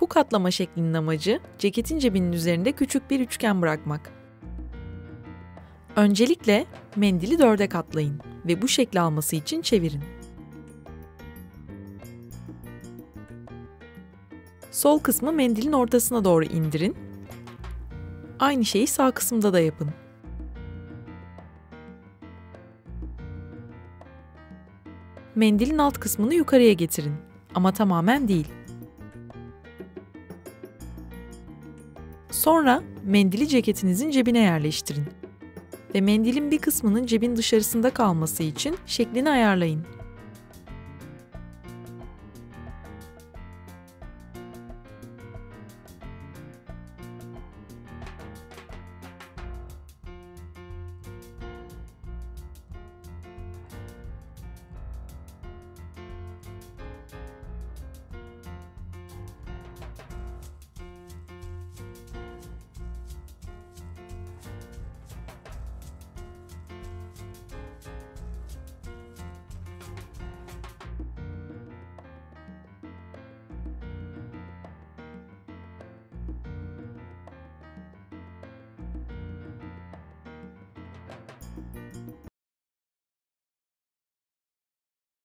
Bu katlama şeklinin amacı ceketin cebinin üzerinde küçük bir üçgen bırakmak. Öncelikle mendili dörde katlayın ve bu şekli alması için çevirin. Sol kısmı mendilin ortasına doğru indirin. Aynı şeyi sağ kısımda da yapın. Mendilin alt kısmını yukarıya getirin ama tamamen değil. Sonra mendili ceketinizin cebine yerleştirin ve mendilin bir kısmının cebin dışarısında kalması için şeklini ayarlayın.